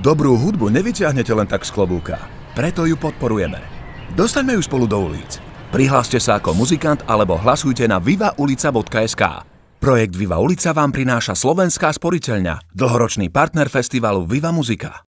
Dobrú hudbu nevyťahnete len tak z klobúka. Preto ju podporujeme. Dostaňme ju spolu do ulic. Prihláste sa ako muzikant alebo hlasujte na vivaulica.sk. Projekt Viva Ulica vám prináša Slovenská sporiteľňa, dlhoročný partner festivalu Viva Muzika.